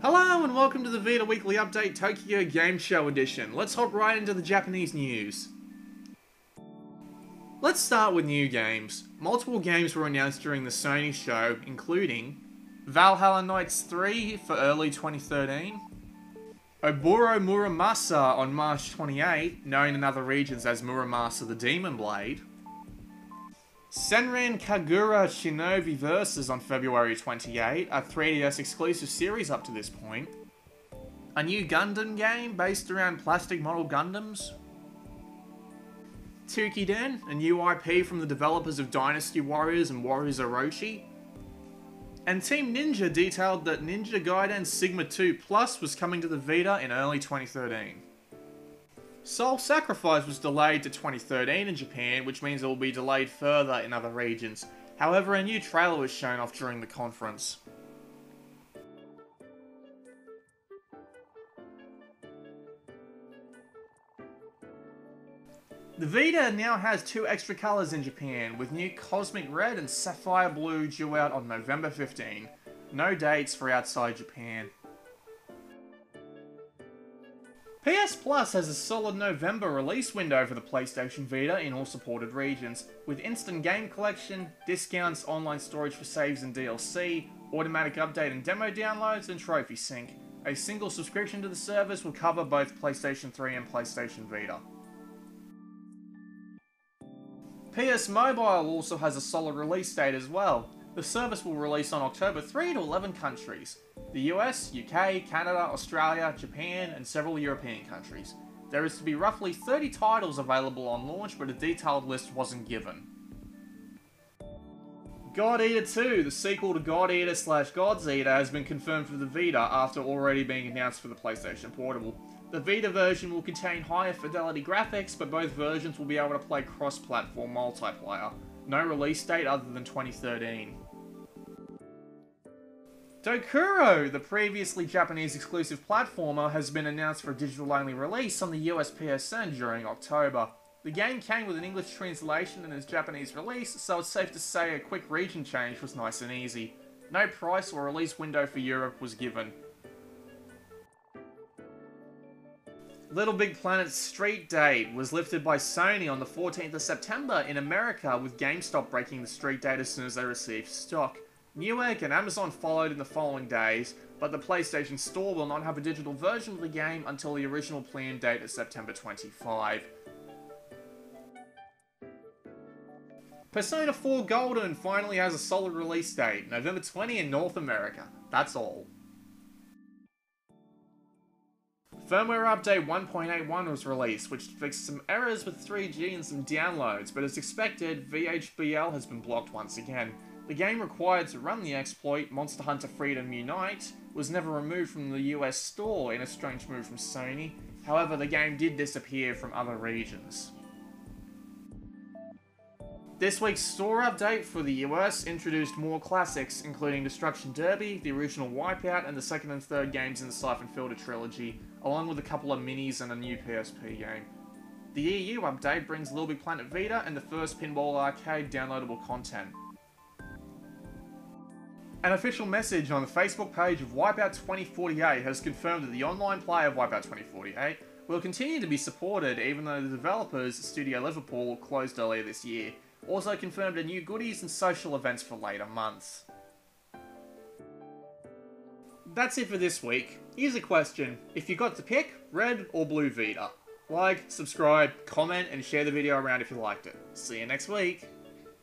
Hello and welcome to the Vita Weekly Update Tokyo Game Show edition. Let's hop right into the Japanese news. Let's start with new games. Multiple games were announced during the Sony show, including Valhalla Knights 3 for early 2013, Oboro Muramasa on March 28, known in other regions as Muramasa the Demon Blade, Senran Kagura Shinobi Versus on February 28, a 3DS exclusive series up to this point. A new Gundam game based around plastic model Gundams. Toukiden, a new IP from the developers of Dynasty Warriors and Warriors Orochi. And Team Ninja detailed that Ninja Gaiden Sigma 2 Plus was coming to the Vita in early 2013. Soul Sacrifice was delayed to 2013 in Japan, which means it will be delayed further in other regions. However, a new trailer was shown off during the conference. The Vita now has two extra colours in Japan, with new Cosmic Red and Sapphire Blue due out on November 15. No dates for outside Japan. PS Plus has a solid November release window for the PlayStation Vita in all supported regions, with instant game collection, discounts, online storage for saves and DLC, automatic update and demo downloads, and trophy sync. A single subscription to the service will cover both PlayStation 3 and PlayStation Vita. PS Mobile also has a solid release date as well. The service will release on October 3 to 11 countries the US, UK, Canada, Australia, Japan, and several European countries. There is to be roughly 30 titles available on launch, but a detailed list wasn't given. God Eater 2, the sequel to God Eater slash God's Eater, has been confirmed for the Vita after already being announced for the PlayStation Portable. The Vita version will contain higher fidelity graphics, but both versions will be able to play cross-platform multiplayer. No release date other than 2013. Dokuro, the previously Japanese exclusive platformer, has been announced for a digital-only release on the US PSN during October. The game came with an English translation and its Japanese release, so it's safe to say a quick region change was nice and easy. No price or release window for Europe was given. Little Big Planet's street date was lifted by Sony on the 14th of September in America, with GameStop breaking the street date as soon as they received stock. Newegg and Amazon followed in the following days, but the PlayStation Store will not have a digital version of the game until the original planned date of September 25. Persona 4 Golden finally has a solid release date, November 20 in North America. That's all. Firmware update 1.81 was released, which fixed some errors with 3G and some downloads, but as expected, VHBL has been blocked once again. The game required to run the exploit, Monster Hunter Freedom Unite, was never removed from the US store in a strange move from Sony, however the game did disappear from other regions. This week's store update for the US introduced more classics, including Destruction Derby, the original Wipeout, and the second and third games in the Siphon Filter trilogy, along with a couple of minis and a new PSP game. The EU update brings Little Big Planet Vita and the first Pinball Arcade downloadable content. An official message on the Facebook page of Wipeout 2048 has confirmed that the online play of Wipeout 2048 will continue to be supported even though the developers, Studio Liverpool, closed earlier this year. Also confirmed a new goodies and social events for later months. That's it for this week. Here's a question. If you got to pick, red or blue Vita? Like, subscribe, comment, and share the video around if you liked it. See you next week.